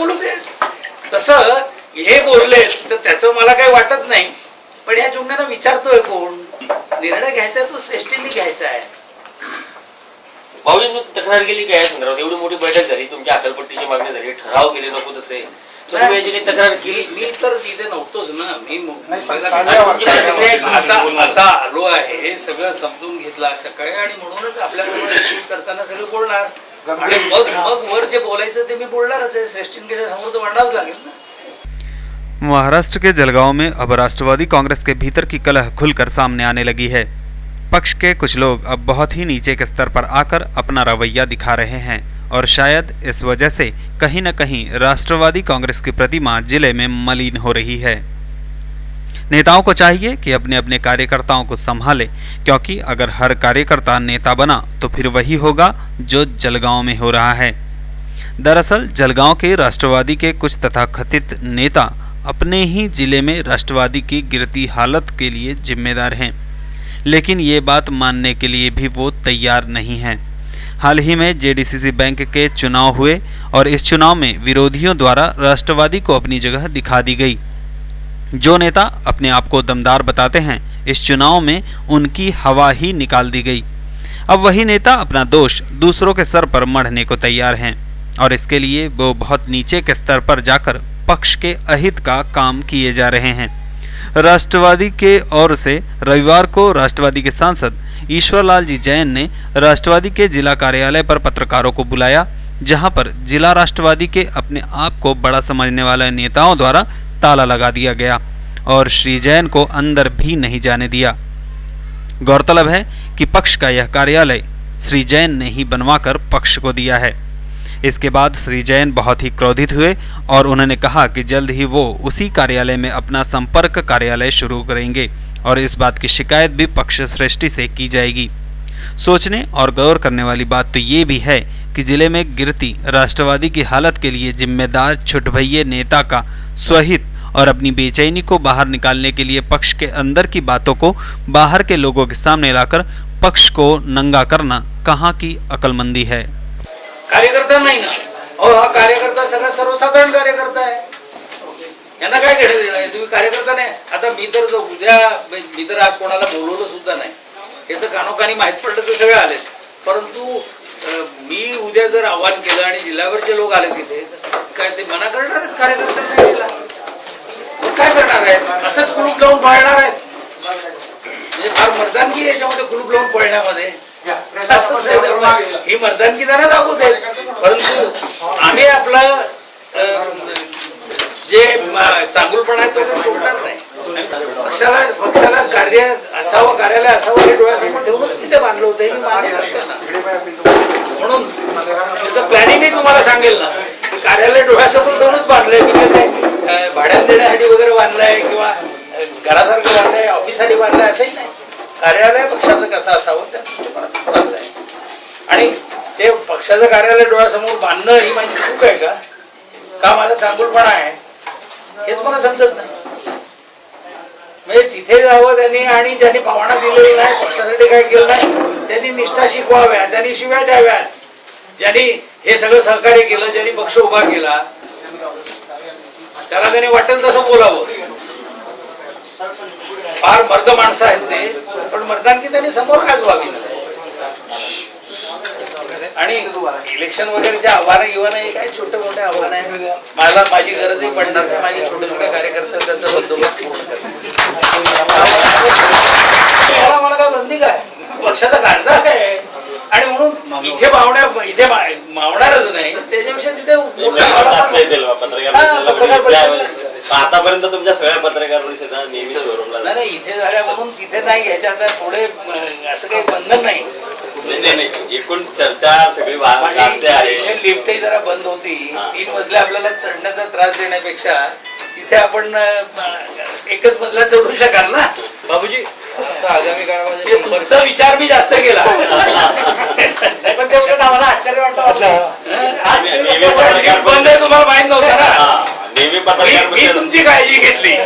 बोलू दे. तसं हे बोलले तर त्याचं मला काही वाटत नाही. पण या चुंगानं विचारतोय कोण? निर्णय घ्यायचा तो श्रेष्ठींनी घ्यायचा आहे. भाऊजींनी तक्रार केली काय संदर्भात? एवढी मोठी बैठक झाली तुमच्या अकलपट्टीची मागणी झाली ठराव केले नको तसे. तक्रार केली? मी तर तिथे नव्हतोच ना. मी आता. आता आलो आहे सगळं समजून घेतलं सकाळी आणि म्हणूनच आपल्याबरोबर यूज करताना सगळं बोलणार. आणि मग मग वर जे बोलायचं ते मी बोलणारच आहे. श्रेष्ठींच्या समोर तर मांडावंच लागेल ना. महाराष्ट्र के जलगांव में अब राष्ट्रवादी कांग्रेस के भीतर की कलह खुलकर सामने आने लगी है। पक्ष के कुछ लोग अब बहुत ही नीचे के स्तर पर आकर अपना रवैया दिखा रहे हैं और शायद इस वजह से कहीं न कहीं राष्ट्रवादी कांग्रेस की प्रतिमा ज़िले में मलिन हो रही है। नेताओं को चाहिए कि अपने अपने कार्यकर्ताओं को संभाले, क्योंकि अगर हर कार्यकर्ता नेता बना तो फिर वही होगा जो जलगांव में हो रहा है। दरअसल, जलगांव के राष्ट्रवादी के कुछ तथाकथित नेता अपने ही ज़िले में राष्ट्रवादी की गिरती हालत के लिए जिम्मेदार हैं, लेकिन ये बात मानने के लिए भी वो तैयार नहीं हैं। हाल ही में जेडीसीसी बैंक के चुनाव हुए और इस चुनाव में विरोधियों द्वारा राष्ट्रवादी को अपनी जगह दिखा दी गई। जो नेता अपने आप को दमदार बताते हैं, इस चुनाव में उनकी हवा ही निकाल दी गई। अब वही नेता अपना दोष दूसरों के सर पर मढ़ने को तैयार हैं और इसके लिए वो बहुत नीचे के स्तर पर जाकर पक्ष के अहित का काम किए जा रहे हैं। राष्ट्रवादी के ओर से रविवार को राष्ट्रवादी के सांसद ईश्वरलाल जी जैन ने राष्ट्रवादी के जिला कार्यालय पर पत्रकारों को बुलाया, जहाँ पर जिला राष्ट्रवादी के अपने आप को बड़ा समझने वाले नेताओं द्वारा ताला लगा दिया गया और श्री जैन को अंदर भी नहीं जाने दिया। गौरतलब है कि पक्ष का यह कार्यालय श्री जैन ने ही बनवाकर पक्ष को दिया है। इसके बाद श्री जैन बहुत ही क्रोधित हुए और उन्होंने कहा कि जल्द ही वो उसी कार्यालय में अपना संपर्क कार्यालय शुरू करेंगे और इस बात की शिकायत भी पक्ष श्रेष्ठी से की जाएगी। सोचने और गौर करने वाली बात तो ये भी है कि ज़िले में गिरती राष्ट्रवादी की हालत के लिए जिम्मेदार छुटभैये नेता का स्वहित और अपनी बेचैनी को बाहर निकालने के लिए पक्ष के अंदर की बातों को बाहर के लोगों के सामने लाकर पक्ष को नंगा करना कहाँ की अकलमंदी है? कार्यकर्ता नाही ना हा, कार्यकर्ता सर्वसाधारण कार्यकर्ता यांना काय तुम्ही कार्यकर्ता नाही. आता मी तर उद्या, मी तर आज कोणाला बोलवलं सुद्धा नाही. हे तर कानोकानी पडलं तर सगळे परंतु मी उद्या जर आव्हान केलं आणि जिल्ह्यावरचे लोक आले तिथे काय ते मना करणार करणार आहेत. असंच कुलूप लावून पाळणार आहेत. म्हणजे फार मर्दानगी याच्यामध्ये कुलूप लावून पळण्यामध्ये. ही मतदानगी त्यांना दाखवू देत. परंतु आम्ही आपलं जे चांगुलपणा आहे तो सोडणार नाही. पक्षाला पक्षाला कार्य असावं कार्यालय असावं हे डोळ्यासमोर ठेवूनच मी ते बांधलं होतं. हे मी मान्य करतो ना म्हणून त्याचं प्लॅनिंगही तुम्हाला सांगेल ना. कार्यालय डोळ्यासमोर ठेवूनच बांधलंय. मी ते भाड्यात देण्यासाठी वगैरे बांधलाय किंवा घरासारखं बांधलंय ऑफिससाठी बांधलंय असंही नाही. कार्यालय पक्षाचं कसं असावं त्या दृष्टिकोनातून बांधलंय. आणि ते पक्षाचं कार्यालय डोळ्यासमोर बांधणं ही माझी चूक आहे का? का माझा चांगुलपणा आहे? हेच मला समजत नाही. म्हणजे तिथे जावं त्यांनी आणि ज्यांनी पावणा दिलेली नाही पक्षासाठी काय केलं नाही त्यांनी निष्ठा शिकवाव्या त्यांनी शिव्या द्याव्यात. ज्यांनी हे सगळं सहकार्य केलं ज्यांनी पक्ष उभा केला त्याला त्यांनी वाटेल तसं बोलावं. फार मर्द माणसं आहेत ते पण मतदानकी त्यांनी समोर गाजवावी आणि इलेक्शन वगैरेचे आव्हानं गिव्हानं हे काय छोटे मोठे आव्हान आहे मला माझी गरजही पडणार नाही माझे छोटे छोटे कार्यकर्ते त्यांचा बंदोबस्त. मला काय बंदी काय? पक्षाचा खासदार आहे? आणि म्हणून इथे मावण्या इथे मावणारच नाही. त्याच्यापेक्षा तिथे आतापर्यंत तुमच्या सगळ्या पत्रकार परिषदा नेहमी शोरूमला नाही नाही इथे झाल्या म्हणून तिथे नाही ह्याच्यात पुढे अं, असं काही बंधन नाही. नाही नाही, नाही एकूण चर्चा सगळी वा- माझी वाढते आहे. इथे लिफ्टही जरा बंद होती. हा. तीन मजले आपल्याला चढण्याचा त्रास देण्यापेक्षा तिथे आपण अं, एकच मजला चढू शकाल ना? बाबूजी आता आगामी काळामध्ये हे तुमचा विचार मी जास्त केला. पण ते उलट आम्हाला आश्चर्य वाटतं परिषद तुमची काळजी घेतली.